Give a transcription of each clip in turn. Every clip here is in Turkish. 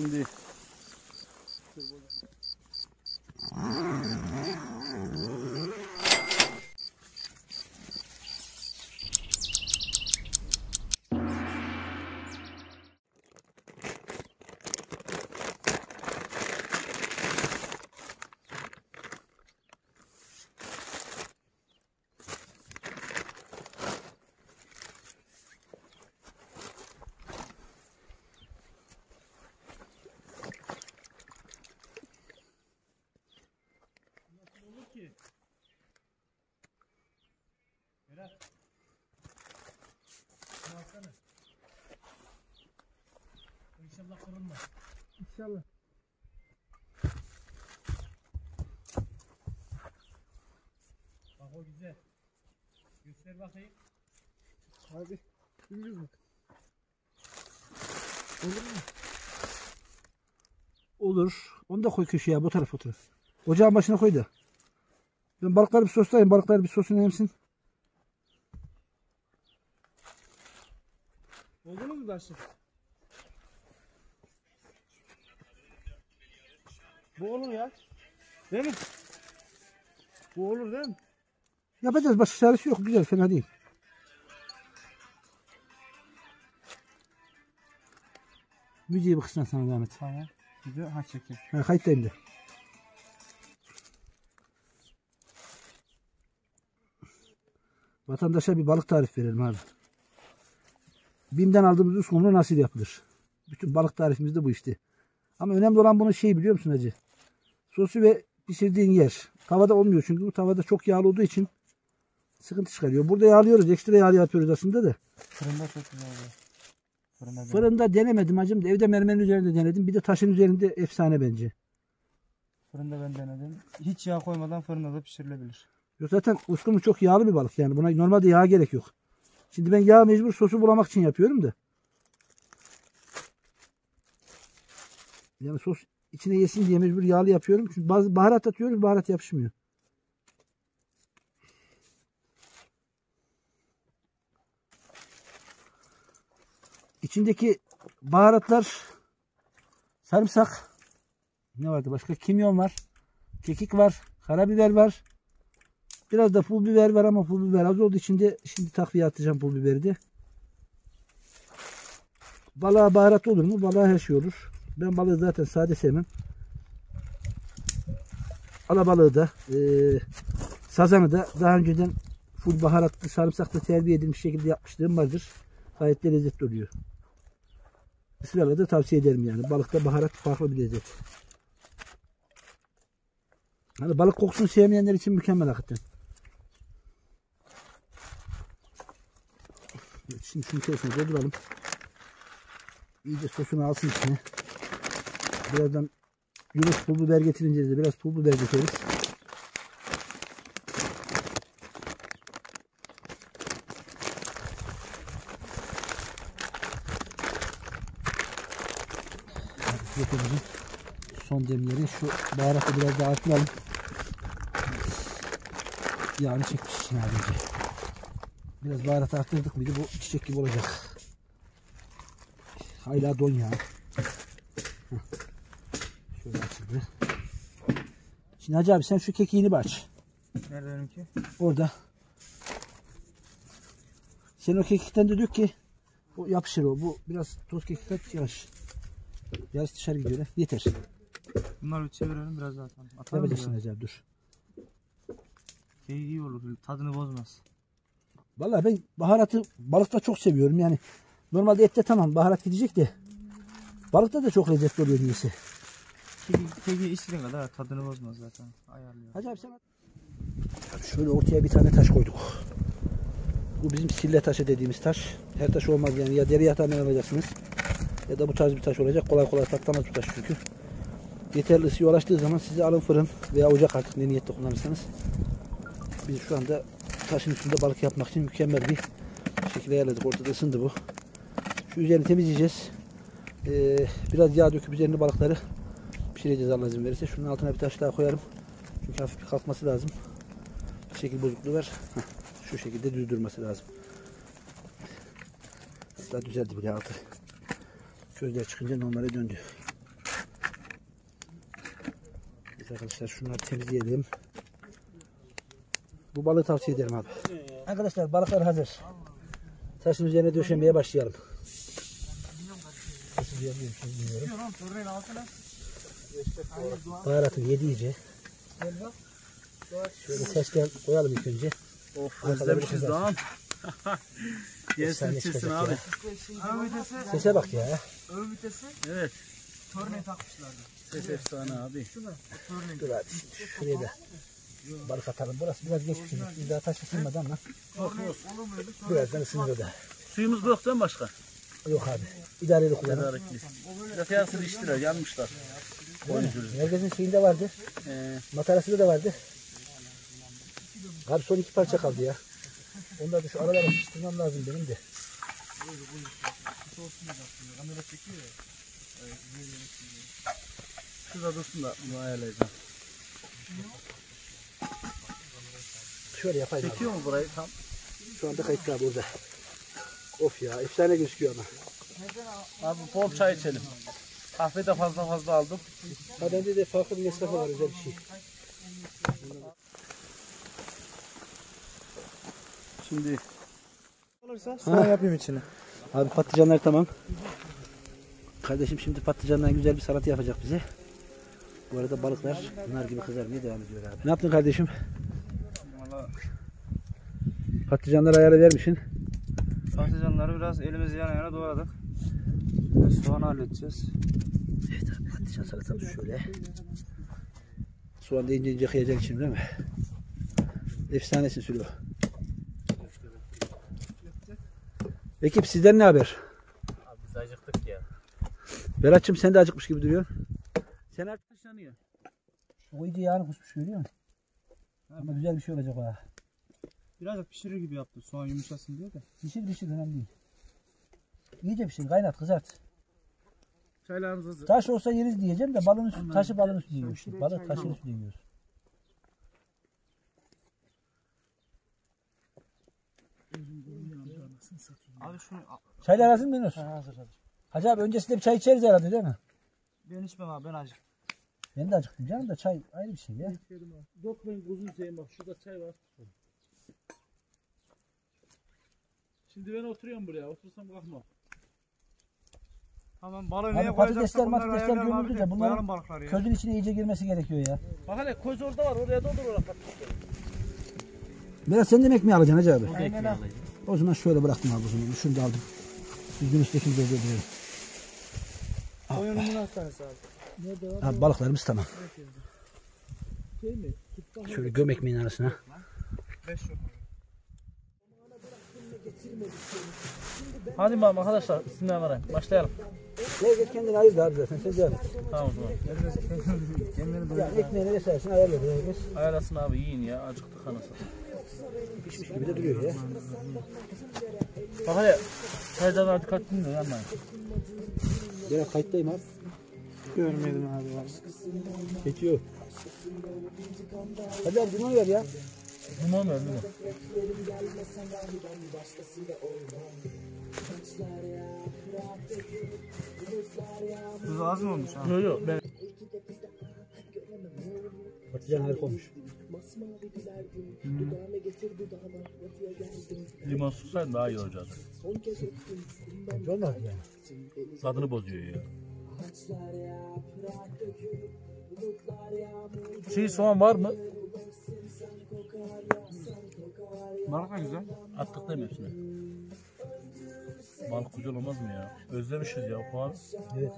şimdi. Ki. Berat. Şunu alsana. İnşallah kırılmaz. İnşallah. Bak o güzel. Göster bakayım. Hadi. Gündüz mü? Olur mu? Olur. Onu da koy köşeye bu taraf otur. Ocağın başına koy da. Ben balıkları bir soslayayım. Balıkları bir sosunu emsin. Oldu mu başlık? Bu olur ya. Değil mi? Bu olur değil mi? Yapacağız. Başka çaresi yok. Güzel. Fena değil. Müziği bakıştan sana zahmet. Tamam. Video ha çekeyim. Ha, kayıttayım de. Vatandaşa bir balık tarif verelim abi. Bim'den aldığımız uskumru nasıl yapılır? Bütün balık tarifimiz de bu işte. Ama önemli olan bunun şey biliyor musun hacı? Sosu ve pişirdiğin yer. Tavada olmuyor çünkü bu tavada çok yağlı olduğu için sıkıntı çıkarıyor. Burada yağlıyoruz. Ekstra yağlı yapıyoruz aslında da. Fırında çok güzel oluyor. Fırında Fırında denemedim hacım. Evde mermerin üzerinde denedim. Bir de taşın üzerinde efsane bence. Fırında ben denedim. Hiç yağ koymadan fırında da pişirilebilir. Zaten uskumru çok yağlı bir balık yani. Buna normalde yağ gerek yok. Şimdi ben yağ mecbur sosu bulamak için yapıyorum da. Yani sos içine yesin diye mecbur yağlı yapıyorum. Çünkü bazı baharat atıyoruz baharat yapışmıyor. İçindeki baharatlar sarımsak ne vardı başka kimyon var kekik var karabiber var Biraz da pul biber var ama pul biber az olduğu için de şimdi takviye atacağım pul biberi de. Balığa baharat olur mu? Balığa her şey olur. Ben balığı zaten sade sevmem. Alabalığı da e, sazanı da daha önceden full baharatlı sarımsaklı terbiye edilmiş şekilde yapmışlığım vardır. Gayet de lezzetli oluyor. Israrla da tavsiye ederim yani. Balıkta baharat farklı bir lezzet. Hani balık kokusunu sevmeyenler için mükemmel hakikaten. Evet, şimdi şunu içerisine dolduralım. İyice sosunu alsın içine. Birazdan Yunus pul biber getirince de biraz pul biber dökeriz. Yapalım. Son demleri şu baharatı biraz daha arttıralım. Yağını çekmiş içine abici. Biraz baharat arttırdık mıydı bu çiçek gibi olacak. Hala don ya. Heh. Şöyle açıldı. Şimdi Hacı abi sen şu kekiğini bir aç. Nerede benimki? Orada. Sen o kekikten de dök ki o yapışır o. Bu biraz toz kekik at yavaş. Yarısı dışarı gidiyor. Yeter. Bunları bir çevirelim biraz daha Yapacaksın mı? Hacı abi dur. Şey iyi olur. Tadını bozmaz. Vallahi ben baharatı balıkta çok seviyorum yani. Normalde ette tamam baharat gidecek de balıkta da çok lezzetli oluyor niyeyse. Peki, peki istediğin kadar tadını bozmaz zaten. Ayarlıyor. Hacı abi sen Şöyle ortaya bir tane taş koyduk. Bu bizim sille taşı dediğimiz taş. Her taş olmaz yani ya deri yatağından alacaksınız ya da bu tarz bir taş olacak. Kolay kolay patlamaz bu taş çünkü. Yeterli ısıya ulaştığı zaman size alın fırın veya ocak artık ne niyette kullanırsanız. Biz şu anda taşın üstünde balık yapmak için mükemmel bir şekilde ayarladık. Ortada ısındı bu. Şu üzerini temizleyeceğiz. Ee, biraz yağ döküp üzerine balıkları pişireceğiz Allah izin verirse. Şunun altına bir taş daha koyarım. Çünkü hafif bir kalkması lazım. Şekil bozukluğu var. Şu şekilde düz durması lazım. Daha düzeldi bile altı. Közler çıkınca normale döndü. Evet arkadaşlar şunları temizleyelim. Bu balığı tavsiye ederim abi. Arkadaşlar balıklar hazır. Taşın üzerine döşemeye başlayalım. Yapıyorum şimdi bilmiyorum. Baharatını yedi iyice. Şöyle seçten koyalım ilk önce. Of özlemişiz. Efsane Yesin çilsin çıkacak abi. Sese bak ya. Evet. Ses efsane abi. Dur abi şimdi şuraya da balık atalım. Burası biraz geç pişirmiş. Biz daha taş ısınmadı ama birazdan ısınır da. Suyumuz yok mi başka? Yok abi. İdareli kullanalım. Tedarikli. Biraz yarısını içtiler yanmışlar. Herkesin şeyinde vardı. Ee, Matarasında da vardı. Abi son iki parça kaldı ya. Onları da şu aralara sıkıştırmam lazım benim de. şurada dursun da bunu ayarlayacağım. Şöyle yapayım abi. Çekiyor mu burayı tam? Şu anda kayıtlı abi orada. Of ya efsane gözüküyor ama. Abi bol çay içelim. Kahve de fazla fazla aldım. Ha bende de farklı bir Nescafe var özel bir şey. Şimdi Olursa sonra yapayım içine. Abi patlıcanlar tamam. Kardeşim şimdi patlıcandan güzel bir salata yapacak bize. Bu arada balıklar nar gibi kızarmaya devam ediyor abi. Ne yaptın kardeşim? Valla Patlıcanları ayarı vermişsin. patlıcanları biraz elimiz yana yana doğradık. Şimdi soğanı halledeceğiz. Evet abi patlıcan salatamız şöyle. Soğan da ince ince kıyacaksın şimdi değil mi? Efsanesin Sülo. Ekip sizden ne haber? abi biz acıktık ya. Berat'cığım sen de acıkmış gibi duruyorsun. Sen artık Dışlanıyor. o iyice yağını kusmuş görüyor musun? Ama güzel bir şey olacak o ha. Biraz pişirir gibi yaptı soğan yumuşasın diye de. Pişir pişir önemli değil. İyice pişir kaynat kızart. Çaylarınız hazır. Taş olsa yeriz diyeceğim de balın üstü, taşı balın üstü yiyor işte. Balık taşın üstü yiyoruz. Abi şunu Çaylar hazır mı Yunus? hazır hazır. Hacı abi öncesinde bir çay içeriz herhalde değil mi? Ben içmem abi ben acık. Ben de acıktım canım da çay ayrı bir şey ya. Dokmayın uzun seveyim bak şurada çay var. Şimdi ben oturuyorum buraya. Otursam kalkma. Tamam balığı Abi neye patatesler, koyacaksak bunları matatesler ayarlayalım abi gömüldü de de bunların koyalım balıkları ya. Közün içine iyice girmesi gerekiyor ya. Bak hele koz orada var. Oraya doldur oraya patatesleri. Biraz sen demek mi alacaksın Hacı abi? Ekmeği alayım. O zaman şöyle bıraktım abi zaman. Şunu da aldım. Düzgün üsttekini de öldürdüm. Oyunumun hastanesi abi. Abi balıklarımız tamam. Şöyle göm ekmeğin arasına. 5 yok. Hadi bakalım arkadaşlar. Bismillahirrahmanirrahim. Başlayalım. Lezzet kendini ayırdı abi zaten. Sen devam et. Tamam o zaman. Yani ekmeğini vesairesini ayarladı herkes. Ayarlasın abi yiyin ya. Acıktık anasını. Pişmiş gibi de duruyor ya. Bak hele. Çaydanlar dikkatli de yanmayın. Ben kayıttayım abi. Görmedim abi. Geçiyor. Hadi abi limon ver ya. Limon ver limon. Tuzu az mı olmuş abi? Yok yok ben Patlıcan harika olmuş. limon sıksaydım daha iyi olacak. Bence olmaz yani. Tadını bozuyor ya. Şey soğan var mı? Balık da güzel. Attık değil mi hepsini? Balık güzel olmaz mı ya? Özlemişiz ya falan. Evet.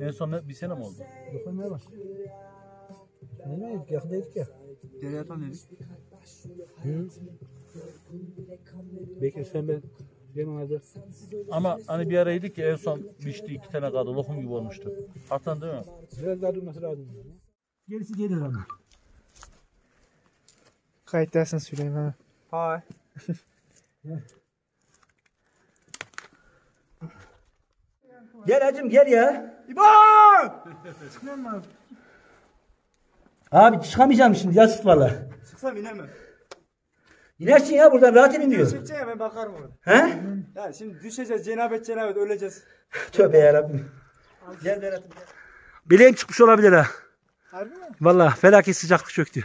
En son ne, bir sene mi oldu? Bak. Ne mi yedik? Yakındaydık ya. Deri atan dedik. Hı. Bekir sen ben. Hadi. Ama hani bir ara yedik ya en son pişti iki tane kaldı lokum gibi olmuştu. Atan değil mi? Biraz daha durması lazım. Gerisi gelir ama. Kayıt dersin Süleyman. Hay. Gel hacım gel ya. İbo! Çıkmam abi. Abi çıkamayacağım şimdi yazık valla. Çıksam inemem. İnersin ya buradan rahat inin diyor. Çekeceğim ya ben bakarım orada. He? Yani şimdi düşeceğiz cenabet cenabet öleceğiz. Tövbe yarabbim. Gel Berat'ım gel. Bileğin çıkmış olabilir ha. Harbi mi? Vallahi felaket sıcaklık çöktü.